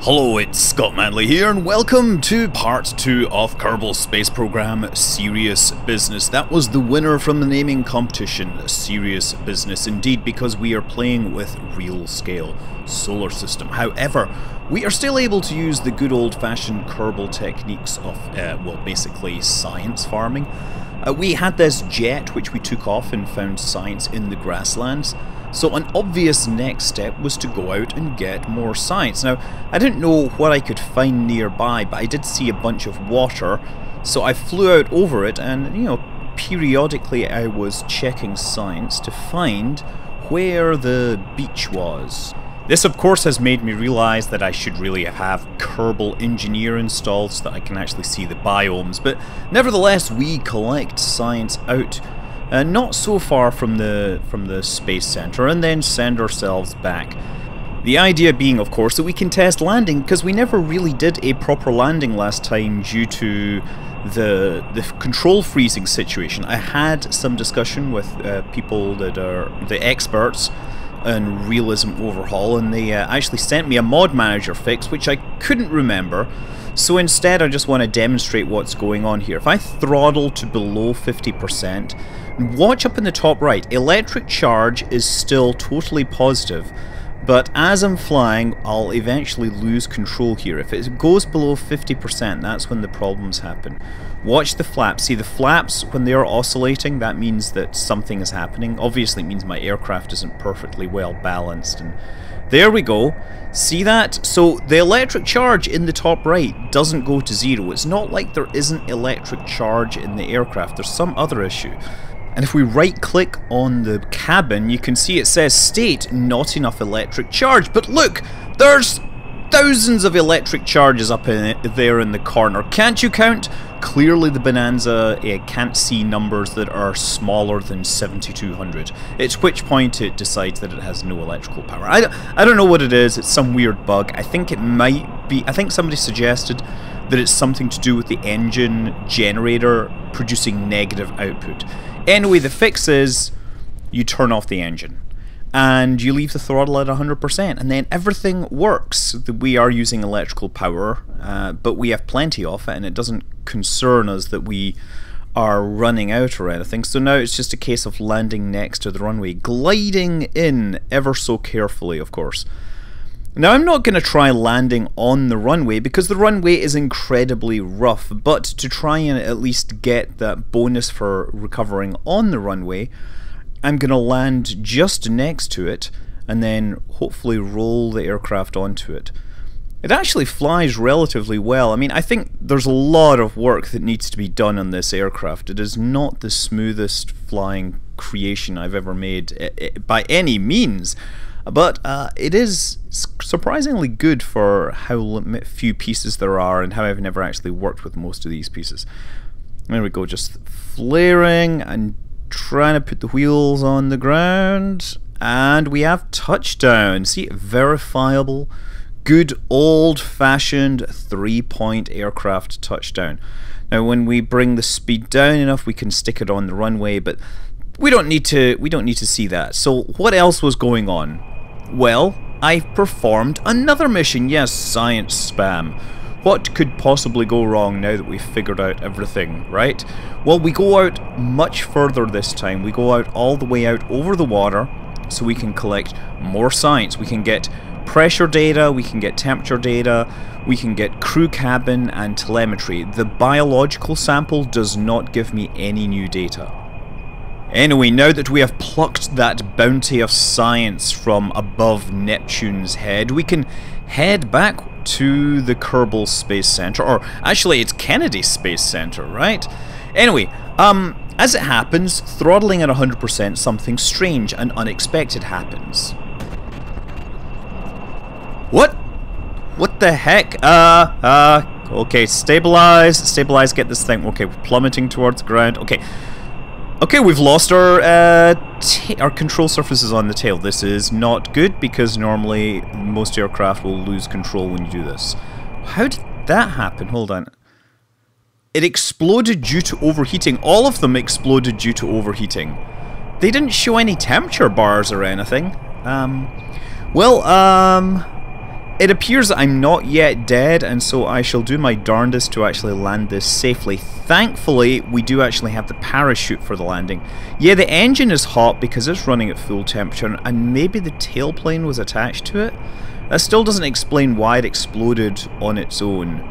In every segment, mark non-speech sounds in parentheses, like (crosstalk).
Hello, it's Scott Manley here, and welcome to part 2 of Kerbal Space Program Serious Business. That was the winner from the naming competition, Serious Business, indeed, because we are playing with real scale solar system. However, we are still able to use the good old fashioned Kerbal techniques of, uh, well, basically science farming. Uh, we had this jet which we took off and found science in the grasslands. So an obvious next step was to go out and get more science. Now, I didn't know what I could find nearby, but I did see a bunch of water, so I flew out over it and, you know, periodically I was checking science to find where the beach was. This of course has made me realise that I should really have Kerbal Engineer installed so that I can actually see the biomes, but nevertheless we collect science out uh, not so far from the from the space center, and then send ourselves back. The idea being, of course, that we can test landing because we never really did a proper landing last time due to the the control freezing situation. I had some discussion with uh, people that are the experts in realism overhaul, and they uh, actually sent me a mod manager fix, which I couldn't remember. So instead, I just want to demonstrate what's going on here. If I throttle to below 50%, watch up in the top right, electric charge is still totally positive, but as I'm flying, I'll eventually lose control here. If it goes below 50%, that's when the problems happen. Watch the flaps. See, the flaps, when they are oscillating, that means that something is happening. Obviously, it means my aircraft isn't perfectly well balanced and there we go. See that? So the electric charge in the top right doesn't go to zero. It's not like there isn't electric charge in the aircraft. There's some other issue. And if we right click on the cabin, you can see it says state not enough electric charge. But look, there's thousands of electric charges up in it, there in the corner. Can't you count? Clearly the Bonanza uh, can't see numbers that are smaller than 7200. At which point it decides that it has no electrical power. I, I don't know what it is, it's some weird bug. I think it might be, I think somebody suggested that it's something to do with the engine generator producing negative output. Anyway, the fix is you turn off the engine and you leave the throttle at 100% and then everything works. We are using electrical power, uh, but we have plenty of it and it doesn't concern us that we are running out or anything. So now it's just a case of landing next to the runway, gliding in ever so carefully, of course. Now I'm not going to try landing on the runway because the runway is incredibly rough, but to try and at least get that bonus for recovering on the runway, I'm going to land just next to it and then hopefully roll the aircraft onto it. It actually flies relatively well. I mean, I think there's a lot of work that needs to be done on this aircraft. It is not the smoothest flying creation I've ever made eh, eh, by any means, but uh, it is surprisingly good for how few pieces there are and how I've never actually worked with most of these pieces. There we go, just flaring and trying to put the wheels on the ground. And we have touchdown. See, verifiable, good old-fashioned three-point aircraft touchdown. Now, when we bring the speed down enough, we can stick it on the runway, but we don't need to. We don't need to see that. So, what else was going on? Well, I've performed another mission. Yes, science spam. What could possibly go wrong now that we've figured out everything, right? Well, we go out much further this time. We go out all the way out over the water so we can collect more science. We can get pressure data, we can get temperature data, we can get crew cabin and telemetry. The biological sample does not give me any new data. Anyway, now that we have plucked that bounty of science from above Neptune's head, we can head back to the Kerbal Space Center, or actually it's Kennedy Space Center, right? Anyway, um, as it happens, throttling at 100% something strange and unexpected happens. What? What the heck? Uh, uh, okay, stabilize, stabilize, get this thing. Okay, we're plummeting towards the ground. Okay, Okay, we've lost our uh, our control surfaces on the tail. This is not good because normally most aircraft will lose control when you do this. How did that happen? Hold on. It exploded due to overheating. All of them exploded due to overheating. They didn't show any temperature bars or anything. Um, well, um, it appears I'm not yet dead, and so I shall do my darndest to actually land this safely. Thankfully, we do actually have the parachute for the landing. Yeah, the engine is hot because it's running at full temperature, and maybe the tailplane was attached to it? That still doesn't explain why it exploded on its own.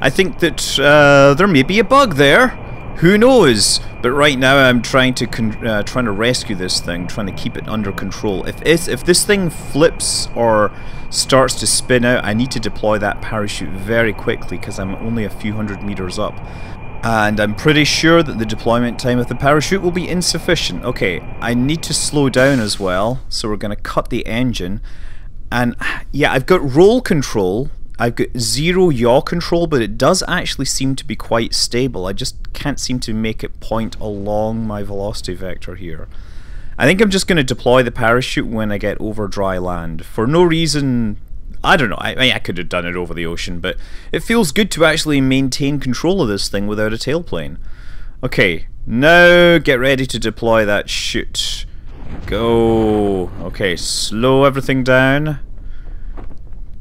I think that uh, there may be a bug there. Who knows? But right now I'm trying to uh, trying to rescue this thing, trying to keep it under control. If if this thing flips or starts to spin out, I need to deploy that parachute very quickly because I'm only a few hundred meters up. And I'm pretty sure that the deployment time of the parachute will be insufficient. Okay, I need to slow down as well, so we're going to cut the engine. And yeah, I've got roll control, I've got zero yaw control, but it does actually seem to be quite stable. I just can't seem to make it point along my velocity vector here. I think I'm just going to deploy the parachute when I get over dry land. For no reason... I don't know, I, I could have done it over the ocean, but it feels good to actually maintain control of this thing without a tailplane. Okay, now get ready to deploy that chute. Go. Okay, slow everything down.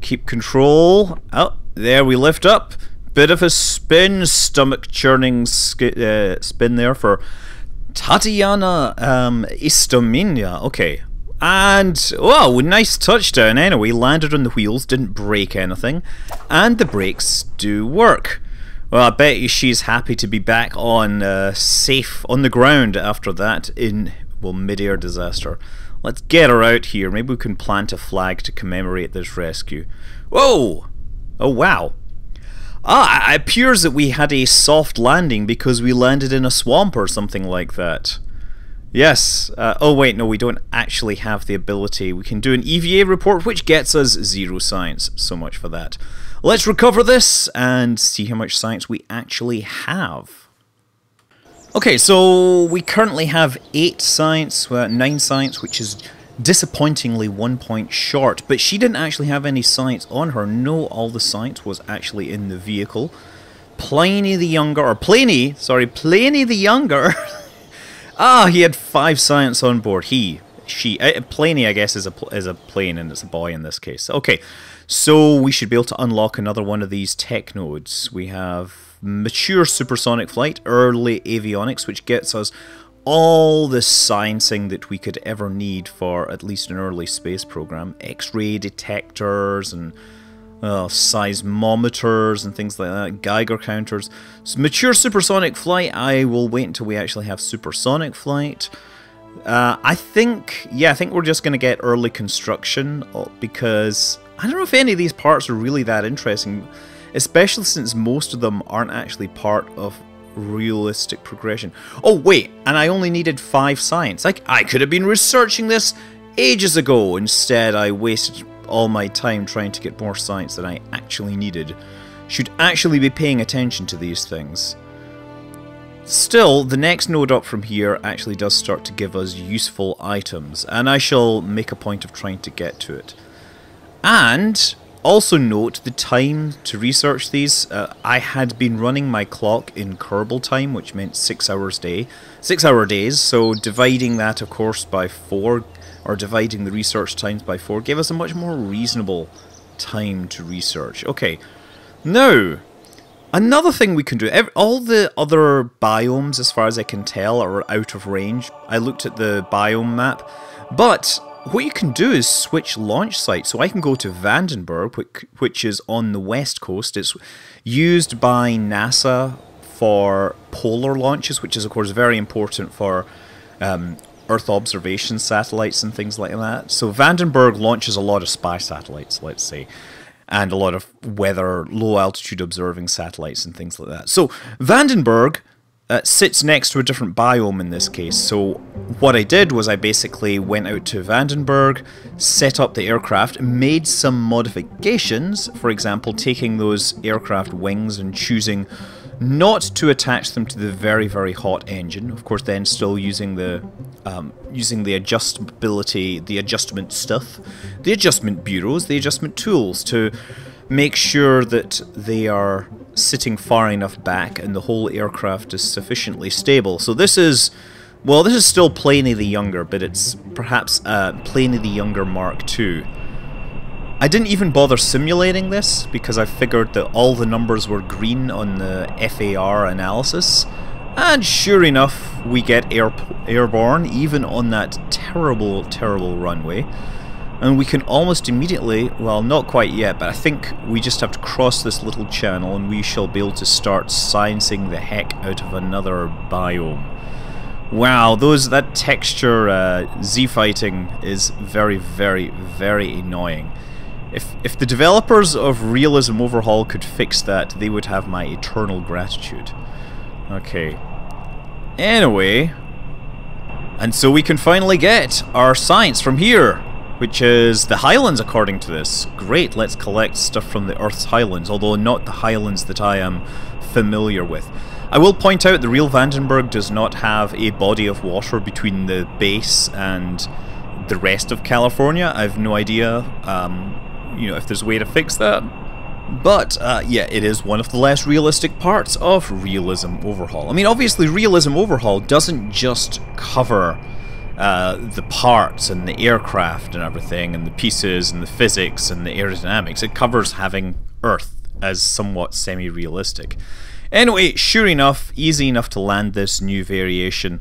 Keep control. Oh, there we lift up. Bit of a spin, stomach churning uh, spin there for Tatiana um, Istominia. Okay. And, oh, nice touchdown anyway. Landed on the wheels, didn't break anything. And the brakes do work. Well, I bet you she's happy to be back on uh, safe on the ground after that in, well, mid-air disaster. Let's get her out here. Maybe we can plant a flag to commemorate this rescue. Whoa! Oh, wow. Ah, it appears that we had a soft landing because we landed in a swamp or something like that. Yes. Uh, oh, wait, no, we don't actually have the ability. We can do an EVA report, which gets us zero science. So much for that. Let's recover this and see how much science we actually have. Okay, so we currently have 8 science, uh, 9 science, which is disappointingly one point short, but she didn't actually have any science on her. No, all the science was actually in the vehicle. Pliny the Younger, or Pliny, sorry, Pliny the Younger, (laughs) ah, he had 5 science on board. He, she, uh, Pliny, I guess, is a, is a plane, and it's a boy in this case. Okay, so we should be able to unlock another one of these tech nodes. We have mature supersonic flight, early avionics, which gets us all the sciencing that we could ever need for at least an early space program. X-ray detectors and seismometers and things like that, Geiger counters. So mature supersonic flight, I will wait until we actually have supersonic flight. Uh, I think, yeah, I think we're just going to get early construction uh, because I don't know if any of these parts are really that interesting, especially since most of them aren't actually part of realistic progression. Oh wait, and I only needed 5 science. Like, I could have been researching this ages ago. Instead, I wasted all my time trying to get more science than I actually needed. Should actually be paying attention to these things. Still, the next node up from here actually does start to give us useful items, and I shall make a point of trying to get to it. And also note the time to research these. Uh, I had been running my clock in Kerbal time, which meant six hours day, six hour days. So dividing that, of course, by four, or dividing the research times by four, gave us a much more reasonable time to research. Okay, now another thing we can do. All the other biomes, as far as I can tell, are out of range. I looked at the biome map, but what you can do is switch launch sites. So I can go to Vandenberg, which is on the west coast. It's used by NASA for polar launches, which is of course very important for um, Earth observation satellites and things like that. So Vandenberg launches a lot of spy satellites, let's say, and a lot of weather, low altitude observing satellites and things like that. So Vandenberg uh, sits next to a different biome in this case. So what I did was I basically went out to Vandenberg, set up the aircraft, made some modifications, for example taking those aircraft wings and choosing not to attach them to the very very hot engine. Of course, then still using the um, using the adjustability, the adjustment stuff, the adjustment bureaus, the adjustment tools to make sure that they are sitting far enough back and the whole aircraft is sufficiently stable. So this is Well, this is still Pliny the Younger, but it's perhaps uh, the Younger Mark II. I didn't even bother simulating this because I figured that all the numbers were green on the FAR analysis. And sure enough, we get air airborne even on that terrible, terrible runway. And we can almost immediately, well not quite yet, but I think we just have to cross this little channel and we shall be able to start sciencing the heck out of another biome. Wow, those that texture uh, Z-fighting is very, very, very annoying. If, if the developers of Realism Overhaul could fix that, they would have my eternal gratitude. Okay. Anyway. And so we can finally get our science from here, which is the Highlands according to this. Great, let's collect stuff from the Earth's Highlands, although not the Highlands that I am familiar with. I will point out the real Vandenberg does not have a body of water between the base and the rest of California. I have no idea um, you know, if there's a way to fix that. But, uh, yeah, it is one of the less realistic parts of Realism Overhaul. I mean, obviously, Realism Overhaul doesn't just cover uh, the parts and the aircraft and everything, and the pieces and the physics and the aerodynamics. It covers having Earth as somewhat semi-realistic. Anyway, sure enough, easy enough to land this new variation.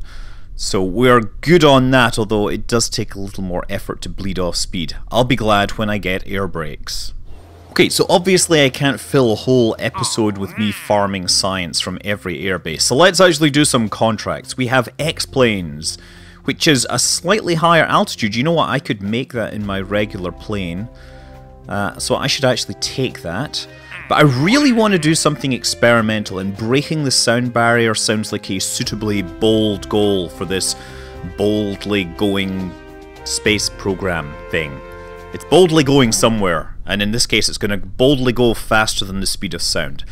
So we're good on that, although it does take a little more effort to bleed off speed. I'll be glad when I get air brakes. Okay, so obviously I can't fill a whole episode with me farming science from every airbase, so let's actually do some contracts. We have X-Planes, which is a slightly higher altitude. You know what, I could make that in my regular plane. Uh, so I should actually take that. But I really want to do something experimental, and breaking the sound barrier sounds like a suitably bold goal for this boldly going space program thing. It's boldly going somewhere, and in this case it's going to boldly go faster than the speed of sound.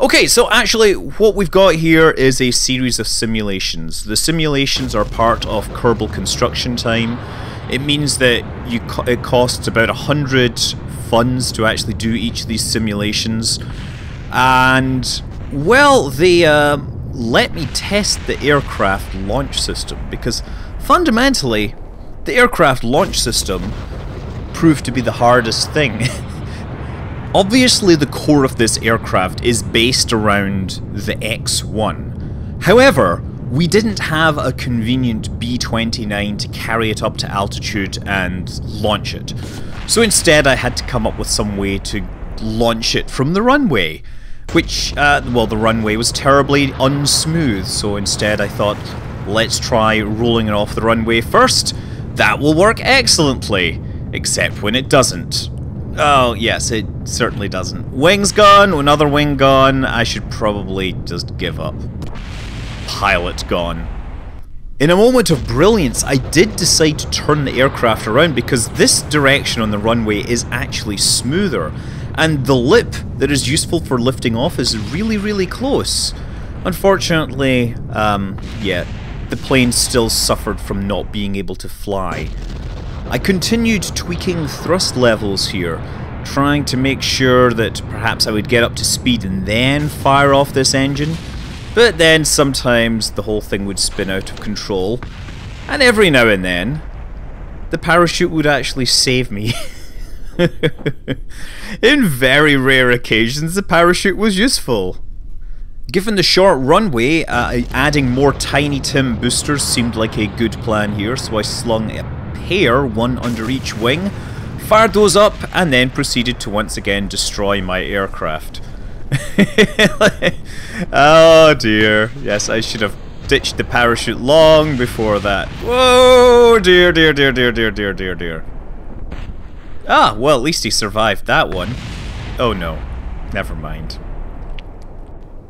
Okay, so actually what we've got here is a series of simulations. The simulations are part of Kerbal Construction Time. It means that you co it costs about a hundred funds to actually do each of these simulations. And, well, they uh, let me test the aircraft launch system because fundamentally, the aircraft launch system proved to be the hardest thing. (laughs) Obviously, the core of this aircraft is based around the X-1. However, we didn't have a convenient B-29 to carry it up to altitude and launch it. So instead I had to come up with some way to launch it from the runway. Which, uh, well, the runway was terribly unsmooth, so instead I thought, let's try rolling it off the runway first. That will work excellently. Except when it doesn't. Oh, yes, it certainly doesn't. Wing's gone, another wing gone. I should probably just give up. Pilot gone. In a moment of brilliance, I did decide to turn the aircraft around because this direction on the runway is actually smoother, and the lip that is useful for lifting off is really, really close. Unfortunately, um, yeah, the plane still suffered from not being able to fly. I continued tweaking thrust levels here, trying to make sure that perhaps I would get up to speed and then fire off this engine, but then sometimes the whole thing would spin out of control. And every now and then, the parachute would actually save me. (laughs) In very rare occasions, the parachute was useful. Given the short runway, uh, adding more Tiny Tim boosters seemed like a good plan here, so I slung a pair, one under each wing, fired those up, and then proceeded to once again destroy my aircraft. (laughs) oh dear. Yes, I should have ditched the parachute long before that. Whoa! Dear, dear, dear, dear, dear, dear, dear, dear. Ah, well, at least he survived that one. Oh no. Never mind.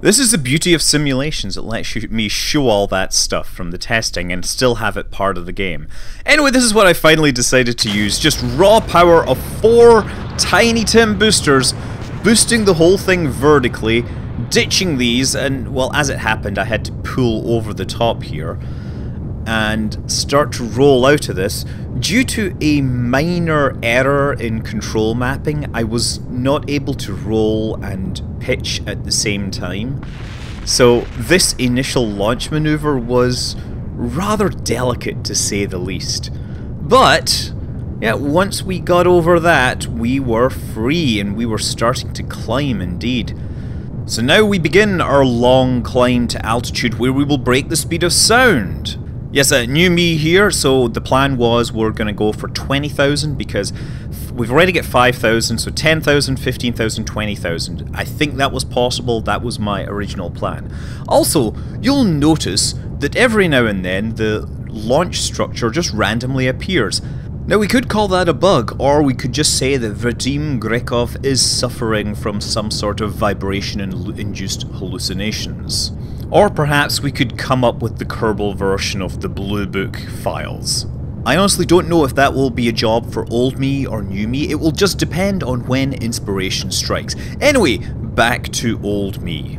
This is the beauty of simulations, it lets you, me show all that stuff from the testing and still have it part of the game. Anyway, this is what I finally decided to use, just raw power of four Tiny Tim boosters boosting the whole thing vertically, ditching these, and well, as it happened, I had to pull over the top here and start to roll out of this. Due to a minor error in control mapping, I was not able to roll and pitch at the same time. So this initial launch maneuver was rather delicate to say the least. But, yeah, once we got over that, we were free and we were starting to climb indeed. So now we begin our long climb to altitude where we will break the speed of sound. Yes, uh, new me here, so the plan was we're going to go for 20,000 because we've already got 5,000, so 10,000, 15,000, 20,000. I think that was possible, that was my original plan. Also, you'll notice that every now and then the launch structure just randomly appears. Now we could call that a bug, or we could just say that Vadim Grekov is suffering from some sort of vibration-induced hallucinations. Or perhaps we could come up with the Kerbal version of the Blue Book files. I honestly don't know if that will be a job for old me or new me, it will just depend on when inspiration strikes. Anyway, back to old me.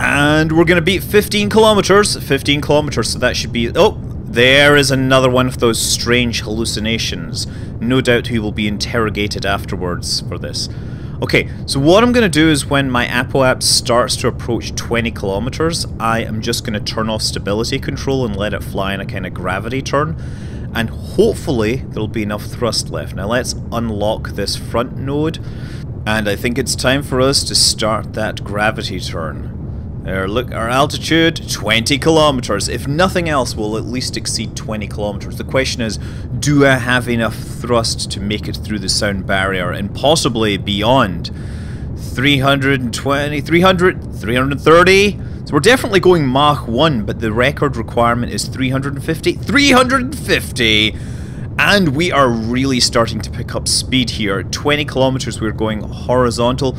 And we're gonna beat 15 kilometers, 15 kilometers, so that should be... Oh, there is another one of those strange hallucinations. No doubt he will be interrogated afterwards for this. Okay, so what I'm going to do is when my apoapsis starts to approach 20 kilometers, I am just going to turn off stability control and let it fly in a kind of gravity turn. And hopefully there'll be enough thrust left. Now let's unlock this front node. And I think it's time for us to start that gravity turn. There, look, our altitude, 20 kilometers. If nothing else, we'll at least exceed 20 kilometers. The question is, do I have enough thrust to make it through the sound barrier and possibly beyond? 320, 300, 330? So we're definitely going Mach 1, but the record requirement is 350. 350! And we are really starting to pick up speed here. 20 kilometers, we're going horizontal.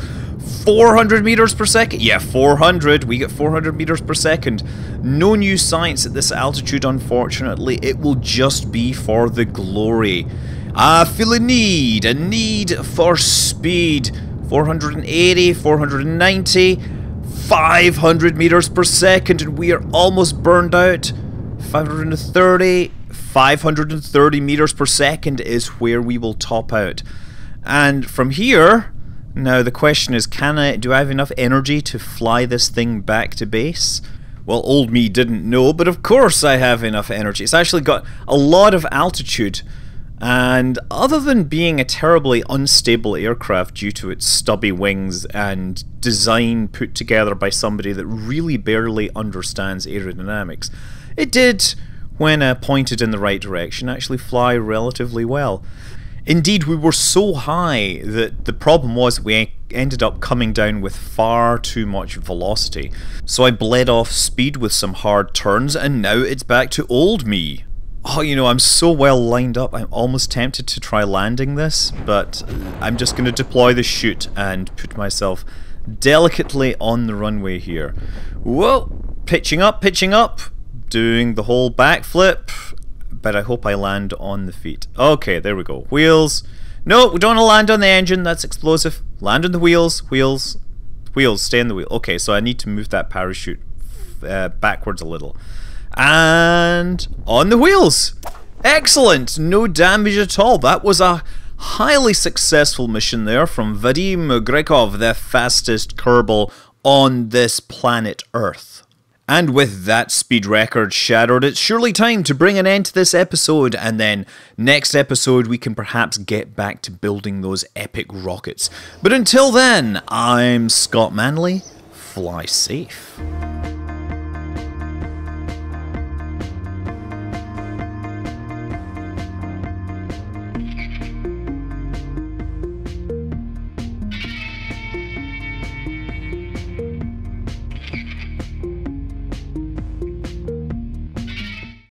400 meters per second? Yeah, 400. We get 400 meters per second. No new science at this altitude, unfortunately. It will just be for the glory. I feel a need, a need for speed. 480, 490, 500 meters per second, and we are almost burned out. 530, 530 meters per second is where we will top out. And from here, now the question is, can I, do I have enough energy to fly this thing back to base? Well, old me didn't know, but of course I have enough energy. It's actually got a lot of altitude, and other than being a terribly unstable aircraft due to its stubby wings and design put together by somebody that really barely understands aerodynamics, it did, when uh, pointed in the right direction, actually fly relatively well. Indeed, we were so high that the problem was we ended up coming down with far too much velocity. So I bled off speed with some hard turns, and now it's back to old me. Oh, you know, I'm so well lined up, I'm almost tempted to try landing this, but I'm just going to deploy the chute and put myself delicately on the runway here. Whoa! Pitching up, pitching up, doing the whole backflip, but I hope I land on the feet. Okay, there we go. Wheels. No, we don't want to land on the engine. That's explosive. Land on the wheels. Wheels. Wheels. Stay in the wheel. Okay, so I need to move that parachute uh, backwards a little. And on the wheels. Excellent. No damage at all. That was a highly successful mission there from Vadim Grekov, the fastest Kerbal on this planet Earth. And with that speed record shattered, it's surely time to bring an end to this episode, and then next episode we can perhaps get back to building those epic rockets. But until then, I'm Scott Manley. Fly safe.